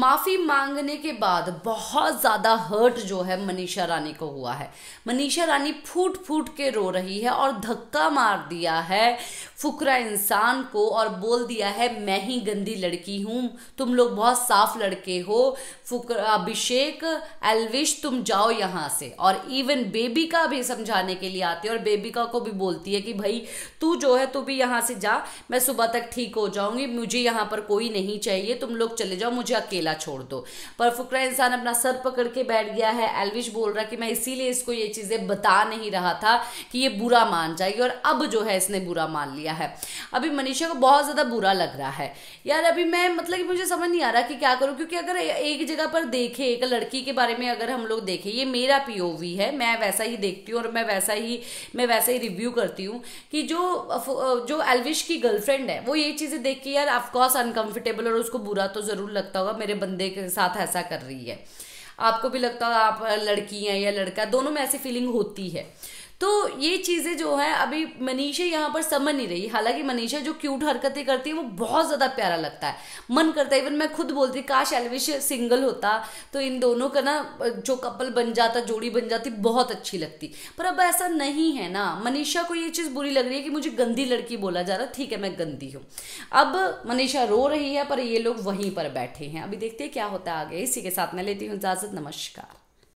माफ़ी मांगने के बाद बहुत ज़्यादा हर्ट जो है मनीषा रानी को हुआ है। मनीषा रानी फूट फूट के रो रही है और धक्का मार दिया है फुकरा इंसान को और बोल दिया है, मैं ही गंदी लड़की हूँ, तुम लोग बहुत साफ़ लड़के हो, फुकरा, अभिषेक, एलविश, तुम जाओ यहाँ से। और इवन बेबिका भी समझाने के लिए आती है और बेबिका को भी बोलती है कि, भाई, तू जो है, तू भी यहाँ से जा, मैं सुबह तक ठीक हो जाऊँगी, मुझे यहाँ पर कोई नहीं चाहिए, तुम लोग चले जाओ, मुझे अकेला छोड़ दो। पर फुकरा इंसान अपना सर पकड़ के बैठ गया है। एलविश बोल रहा कि, मैं इसीलिए इसको ये चीज़ें बता नहीं रहा था कि ये बुरा मान जाएगी और अब जो है इसने बुरा मान लिया। है। अभी मनीषा को बहुत ज़्यादा बुरा लग रहा है। यार अभी मैं मतलब कि मुझे समझ नहीं आ रहा कि क्या करूँ, क्योंकि अगर एक जगह पर देखे, एक लड़की के बारे में अगर हम लोग देखें, ये मेरा पीओवी है, मैं वैसा ही देखती हूँ और मैं वैसा ही, मैं वैसा ही रिव्यू करती हूँ कि जो जो एलविश की गर्लफ्रेंड है, वो ये चीज़ें देख के यार ऑफकोर्स अनकंफर्टेबल और उसको बुरा तो ज़रूर लगता होगा, मेरे बंदे के साथ ऐसा कर रही है। आपको भी लगता है आप लड़की हैं या लड़का, दोनों में ऐसी फीलिंग होती है। तो ये चीज़ें जो है, अभी मनीषा यहाँ पर समझ नहीं रही। हालाँकि मनीषा जो क्यूट हरकतें करती है, वो बहुत ज़्यादा प्यारा लगता है। मन करता है इवन मैं खुद बोलती, काश एलविश सिंगल होता। तो इन दोनों का ना, जो कपल बन जाता, जोड़ी बन जाती, बहुत अच्छी लगती। पर अब ऐसा नहीं है ना। मनीषा को ये चीज़ बुरी लग रही है कि मुझे गंदी लड़की बोला जा रहा, ठीक है, मैं गंदी हूँ। अब मनीषा रो रही है, पर ये लोग वहीं पर बैठे हैं। अभी देखते हैं क्या होता है आगे। इसी के साथ मैं लेती हूँ इजाज़त। नमस्कार।